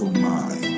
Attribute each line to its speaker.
Speaker 1: mental mind.